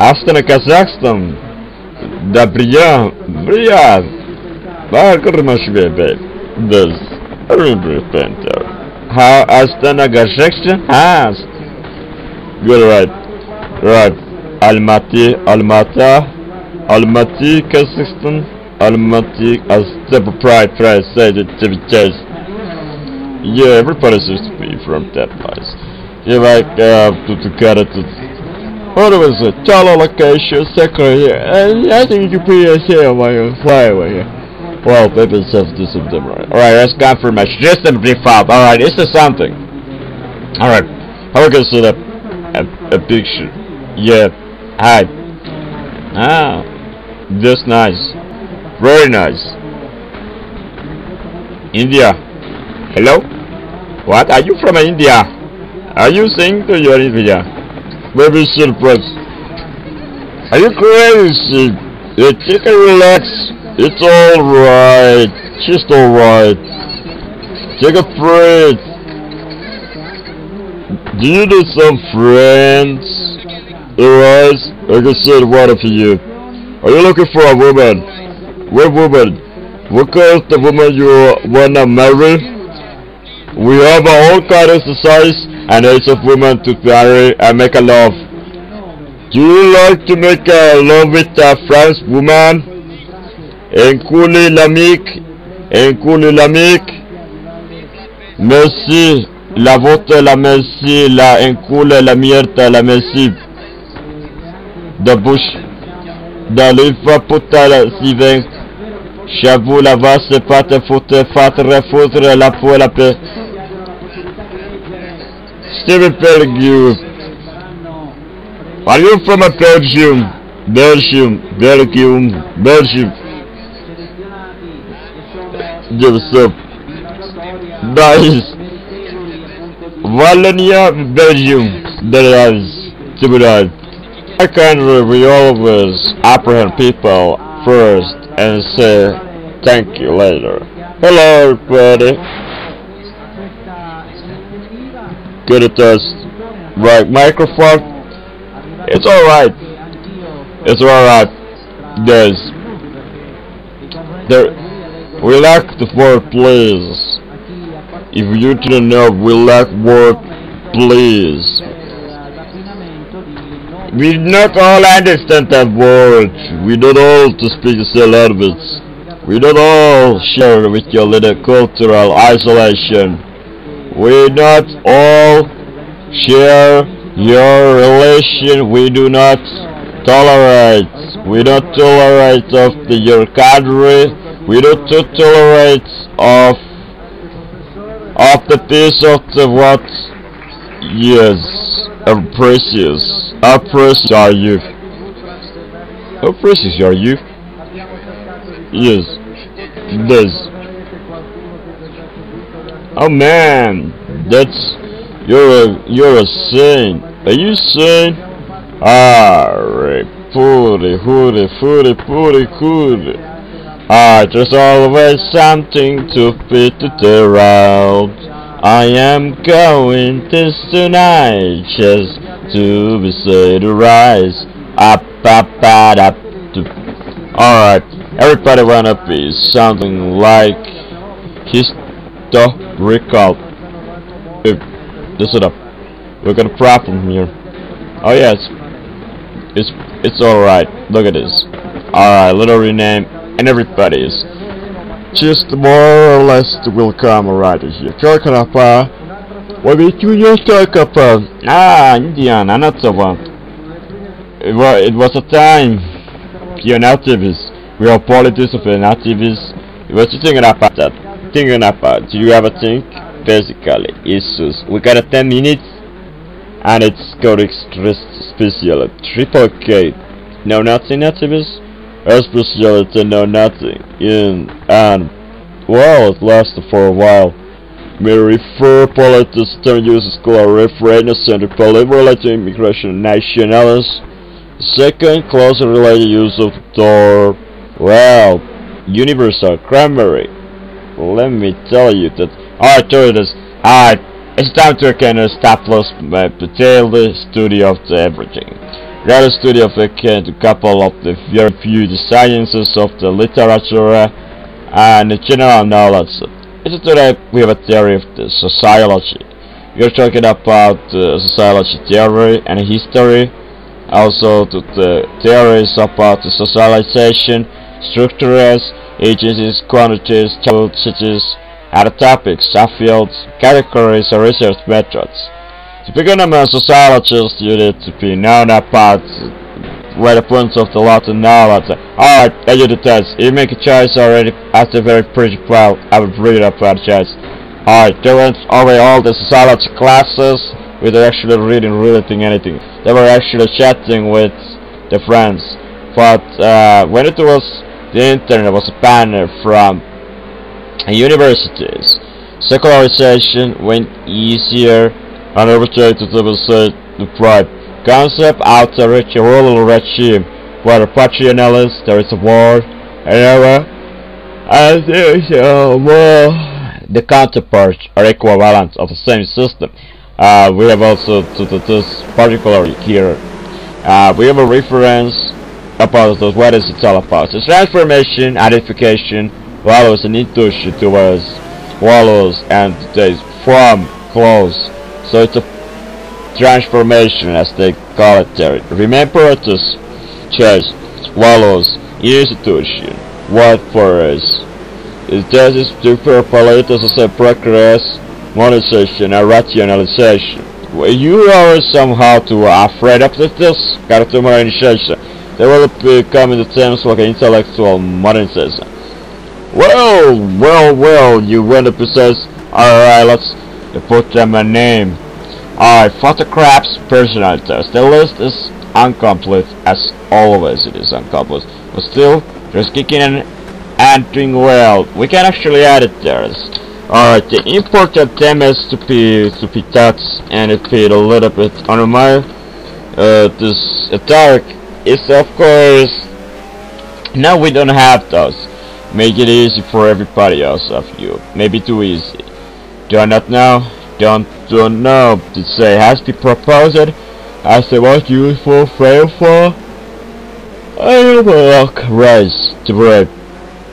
Astana, Kazakhstan. Да, приятно, приятно. Bakırmış bebe. This. Representer. How Astana, Kazakhstan? Has. Good, right. Right. Almaty, Almata. Almaty, Kazakhstan. Almaty, as the pride, pride, said it to be just. Yeah, everybody seems to be from that place. Yeah, like, uh, to, to get it, to, what was it? Jala location, second here, and I think you put here while you fly away here. Well, maybe it's just do right. Alright, that's confirmation. Just a brief up. Alright, this is something. Alright, how we up a, a picture? Yeah, hi. Ah, that's nice. Very nice. India. Hello? What? Are you from India? Are you saying to your India? Maybe surprise. Are you crazy? Yeah, take a relax. It's alright. Just alright. Take a breath. Do you need some friends? Alright, like I said, water for you? Are you looking for a woman? What woman? Kind of woman you wanna marry? We have all kinds of size and age of women to marry and make a love. Do you like to make a love with a French woman? Encoulez l'amique, encoulez l'amique. Merci, la vôtre, la merci, la encoule, la mierda, la merci. De bouche, de l'ivre puta la. J'avoue la vache, pas te foutre, fatre, foutre, la peau, la paix. Steven Pellegrino. Are you from a Belgium? Belgium, Belgium, Belgium. Us. Nice. Valencia, Belgium. That is Tibet. I country we always apprehend people first and say thank you later. Hello everybody. Good at us. Right microphone. It's alright. It's alright. There's there we lack the word please. If you didn't know we lack word please. We not all understand that word. We don't all to speak the same language. We don't all share with your little cultural isolation. We do not all share your relation. We do not tolerate. We don't tolerate of the, your country. We don't tolerate of of the piece of the what? Yes, how precious. How precious are you? How precious are you? Yes, this. Oh man, that's you're a you're a saint. Are you saint? Ah, puri, puri, puri, puri, puri. Ah, there's always something to fit it around. I am going this tonight just to be say to rise. Up, up, up, up. Alright, everybody wanna be something like historical. is up. We got a problem here. Oh yes. It's it's alright. Look at this. Alright, little rename and everybody's just more or less will come right here. Kakarapa. What did you just talk about? Ah, Indian, another one. It was, it was a time. You're an activist. We are politics of an activist. What you thinking about that? Thinking about? Uh, do you ever think? Basically, issues. We got a 10 minutes, and it's got extra special triple K. No nothing activist. A speciality know nothing in and well it lasted for a while. May refer politics to use school referendum center political related to immigration nationalists. Second closely related use of door well universal cranberry. Let me tell you that it is. Alright it's time to of stop loss my potato studio of the everything. Radio Studio of a couple of the very few sciences of the literature and the general knowledge. It's Today we have a theory of the sociology. We are talking about uh, sociology theory and history, also to the theories about the socialization, structures, agencies, quantities, cities, other topics, subfields, categories, and research methods. To become a sociologist, you need to be known about where the points of the lot Latin knowledge. Alright, I do the test. You make a choice already after very pretty well. I will read up that choice. Alright, went over all the sociology classes without actually reading, reading anything. They were actually chatting with their friends. But uh, when it was the internet was a banner from universities. Secularization went easier and the say the pride. Concept outer a rural regime where a patrionalis there is a war and ever and there is a war the counterparts are equivalent of the same system. Uh, we have also to, to this particularly here. Uh, we have a reference this, what is it all about. It's transformation, identification, values and intuition towards values and days from close. So it's a transformation as they call it there. Remember this church, values, institution, what for us. This is differ politics as a progress, monetization and rationalization. You are somehow too afraid of this. They become in the terms like an intellectual modernization. Well, well, well, you to possess. Alright, let's put them a name. Alright, photographs, personalities. The list is incomplete, as always it is incomplete. But still, just kicking and doing well. We can actually add it there. Alright, the important theme is to be to be touched and it a little bit on my uh, this dark is of course now we don't have those. Make it easy for everybody else of you. Maybe too easy. Do I not know? Don't don't know to say has been proposed as the most useful frame for I will raise to break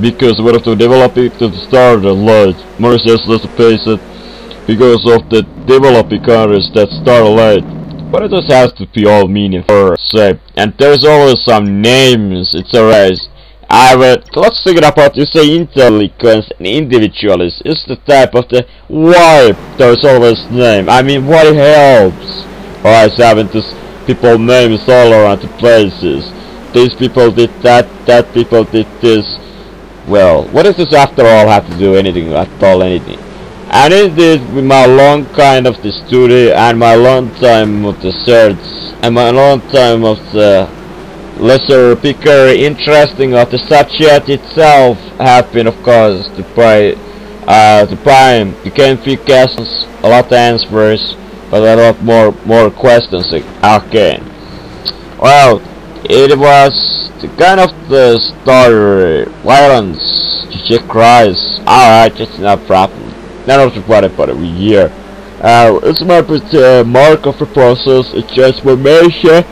because we have to develop it to start a lot. More just let's face it because of the developing countries that start late. But it just has to be all meaningful, say. And there's always some names, it's a race. I would, let's think about you say intelligence and individualist is the type of the why there's always name. I mean what helps. Alright, having this people names all around the places. These people did that, that people did this. Well, what does this after all have to do anything at all anything? And indeed, with my long kind of the study and my long time of the search and my long time of the lesser bigger interesting of the subject itself have been of course to buy uh, the prime can feed questions a lot of answers but a lot more more questions again. Well it was the kind of the story violence Jesus Christ. Alright it's no problem none of the body but every year. Uh, it's my uh, mark of the process. It's transformation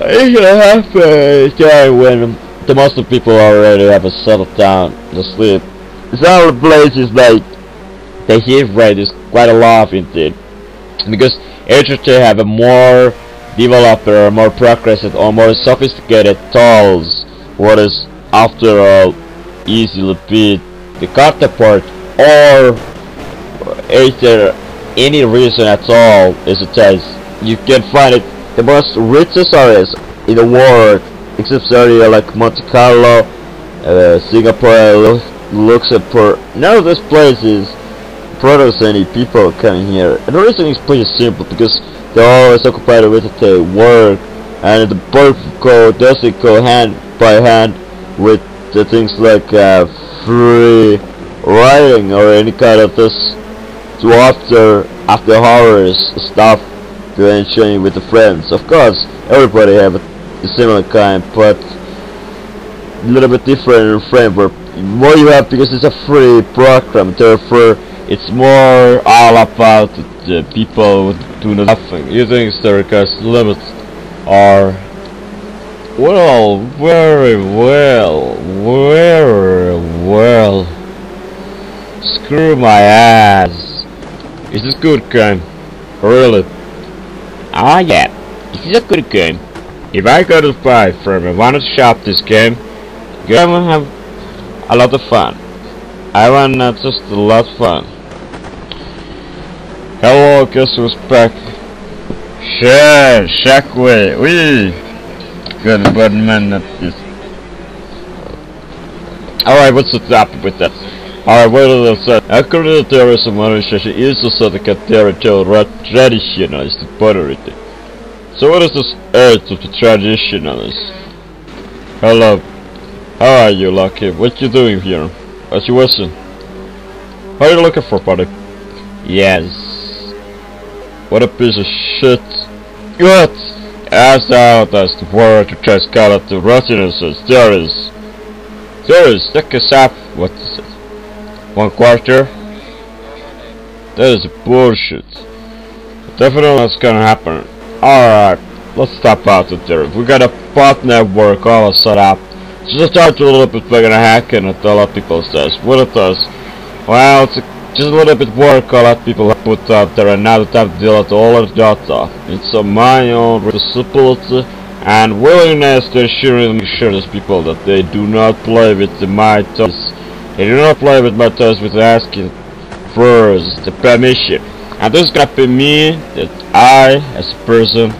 it's gonna happen time when the most of people already have a settled down to sleep. Some places like the heat rate is quite a lot indeed because HRT have a more developed or more progressive or more sophisticated tools what is after all easily beat the counterpart or either any reason at all is it says you can find it? The most richest areas in the world except area like Monte Carlo uh, Singapore Luxembourg. None of those places produce any people coming here. And the reason is pretty simple because they're always occupied with their work and the both go doesn't go hand by hand with the things like uh, free writing or any kind of this to after after hours stuff to enjoy with the friends. Of course, everybody have a, similar kind, but a little bit different framework. More you have because it's a free program, therefore it's more all about the people do nothing. Using Stericus limits are well, very well, very well. Screw my ass. Is this good game? Really? Ah, yeah. This is a good game. If I go to buy from a wanna shop this game, I will have a lot of fun. I want not just a lot of fun. Hello, guess who's back? Sure, Shockwave, oui! Good, man, that is... Alright, what's the topic with that? Alright, what is that? According to terrorism organization is a sort of territorial traditionalist authority. So what is this earth of the traditionalists? Hello. How are you, Lucky? What you doing here? What's you question? What are you looking for, buddy? Yes. What a piece of shit. What? As out as the word to just call it the Russians there is. There is, take us up. What is it? One quarter? That is bullshit. Definitely that's gonna happen. Alright, let's stop out of there. We got a bot network all set up. So Just start a little bit bigger hacking at a lot of people says. What it does? Well, it's just a little bit work a lot of people have put out there and now that I've dealt all of data. It's a my own responsibility and willingness to assure make sure people that they do not play with the my toys. They do not play with my toys with asking first the permission. And this is gonna be me that I as a person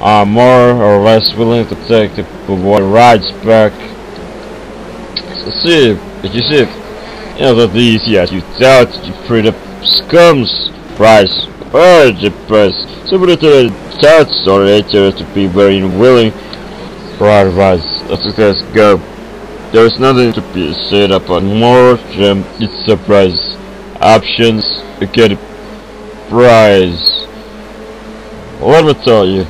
are more or less willing to take the rights back. See, you see? You know that easy as you thought, you freed scums price. Oh, the price. Somebody to thought or later to be very willing for advice. Let's just go. There's nothing to be said about more than it's a price. Options, get a price. Let me tell you.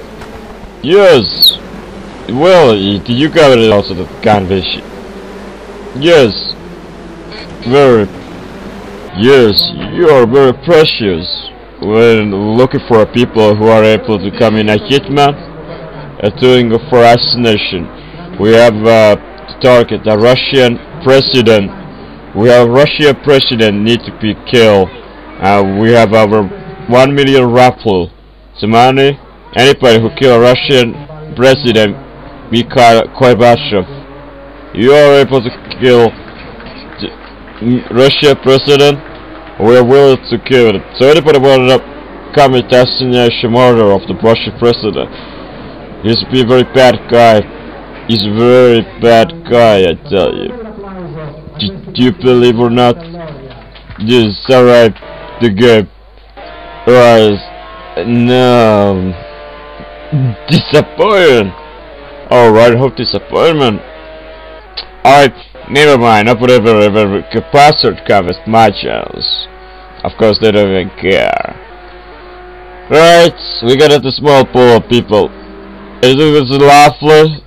Yes. Well, you got it also the convention. Yes very yes you are very precious when looking for people who are able to come in a hitman uh, doing for assassination we have uh, target the Russian president. We have Russian president need to be killed. Uh, we have our 1 million raffle the money anybody who kill Russian president Mikhail Gorbachev. You are able to kill Russia president, we are willing to kill it. So anybody wanted to come and assassinate murder of the Russian president, he's a very bad guy. He's a very bad guy, I tell you. Do, you believe or not? Is alright, the game. Right. No. Disappointment. Alright, hope disappointment. Alright. Never mind, I put every capacitor covers my channels. Of course they don't even care. Right, we got a small pool of people. Is it lovely?